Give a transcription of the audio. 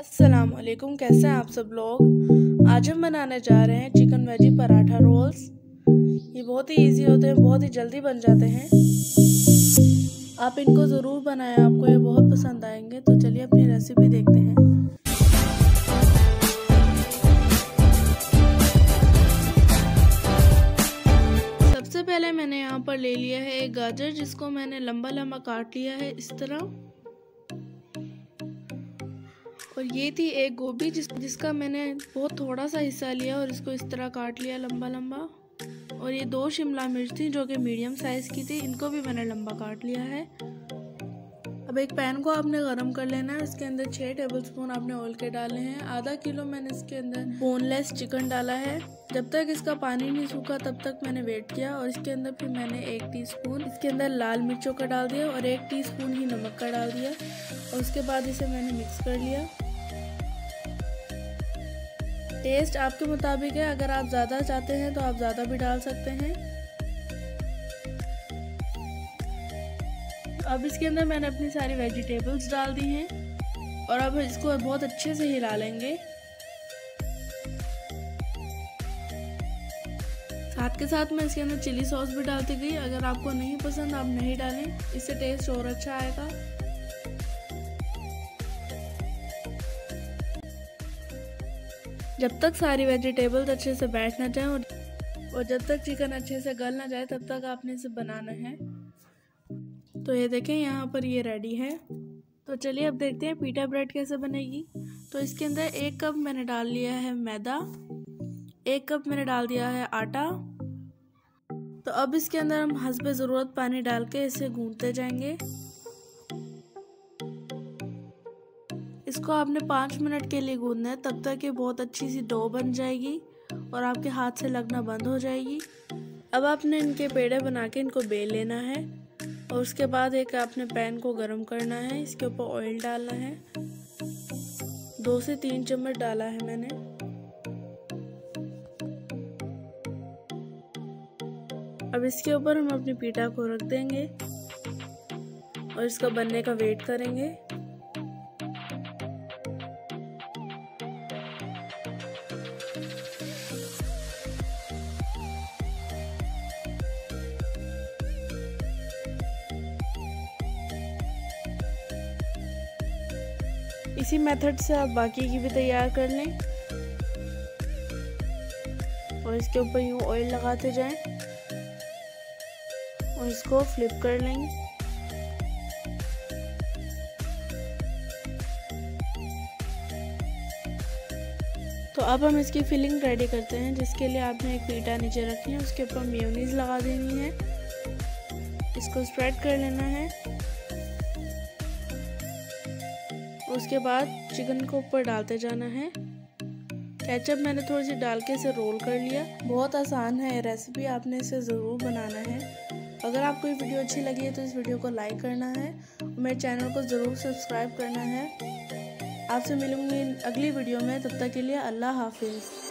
अस्सलाम वालेकुम कैसे हैं आप सब लोग? आज हम बनाने जा रहे हैं चिकन वेजी पराठा रोल्स। ये बहुत ही इजी होते हैं, बहुत ही जल्दी बन जाते हैं। आप इनको ज़रूर बनाएँ, आपको ये बहुत पसंद आएँगे। तो चलिए अपनी रेसिपी देखते हैं। सबसे पहले मैंने यहाँ पर ले लिया है एक गाजर, जिसको मैंने लंबा लंबा काट लिया है इस तरह। और ये थी एक गोभी जिस, जिसका मैंने बहुत थोड़ा सा हिस्सा लिया और इसको इस तरह काट लिया लंबा लंबा। और ये दो शिमला मिर्च थी जो कि मीडियम साइज़ की थी, इनको भी मैंने लंबा काट लिया है। अब एक पैन को आपने गरम कर लेना है, इसके अंदर छः टेबल स्पून आपने ऑयल के डाले हैं। आधा किलो मैंने इसके अंदर बोनलेस चिकन डाला है। जब तक इसका पानी नहीं सूखा, तब तक मैंने वेट किया और इसके अंदर फिर मैंने एक टीस्पून इसके अंदर लाल मिर्चों का डाल दिया और एक टीस्पून ही नमक का डाल दिया। और उसके बाद इसे मैंने मिक्स कर लिया। टेस्ट आपके मुताबिक है। अगर आप ज़्यादा चाहते हैं तो आप ज़्यादा भी डाल सकते हैं। अब इसके अंदर मैंने अपनी सारी वेजिटेबल्स डाल दी हैं और अब इसको बहुत अच्छे से हिला लेंगे। साथ के साथ मैं इसके अंदर चिली सॉस भी डालती गई। अगर आपको नहीं पसंद, आप नहीं डालें। इससे टेस्ट और अच्छा आएगा। जब तक सारी वेजिटेबल्स अच्छे से बैठ ना जाए और और जब तक चिकन अच्छे से गल ना जाए, तब तक आपने इसे बनाना है। तो ये देखें, यहाँ पर ये रेडी है। तो चलिए अब देखते हैं पीटा ब्रेड कैसे बनेगी। तो इसके अंदर एक कप मैंने डाल लिया है मैदा, एक कप मैंने डाल दिया है आटा। तो अब इसके अंदर हम हंसबे ज़रूरत पानी डाल के इसे गूंदते जाएँगे। इसको आपने पाँच मिनट के लिए गूंदना है, तब तक ये बहुत अच्छी सी डो बन जाएगी और आपके हाथ से लगना बंद हो जाएगी। अब आपने इनके पेड़े बना के इनको बेल लेना है और उसके बाद एक आपने पैन को गर्म करना है, इसके ऊपर ऑयल डालना है। दो से तीन चम्मच डाला है मैंने। अब इसके ऊपर हम अपनी पीटा को रख देंगे और इसका बनने का वेट करेंगे। इसी मेथड से आप बाकी की भी तैयार कर लें। और इसके ऊपर यूँ ऑयल लगाते जाएँ। और इसको फ्लिप कर लेंगे। तो अब हम इसकी फिलिंग रेडी करते हैं, जिसके लिए आपने एक पीटा नीचे रखनी है, उसके ऊपर मेयोनीज लगा देनी है। इसको स्प्रेड कर लेना है। उसके बाद चिकन को ऊपर डालते जाना है। केचप मैंने थोड़ी सी डाल के इसे रोल कर लिया। बहुत आसान है, ये रेसिपी आपने इसे ज़रूर बनाना है। अगर आपको ये वीडियो अच्छी लगी है तो इस वीडियो को लाइक करना है मेरे चैनल को ज़रूर सब्सक्राइब करना है। आपसे मिलूँगी अगली वीडियो में, तब तक के लिए अल्लाह हाफिज़।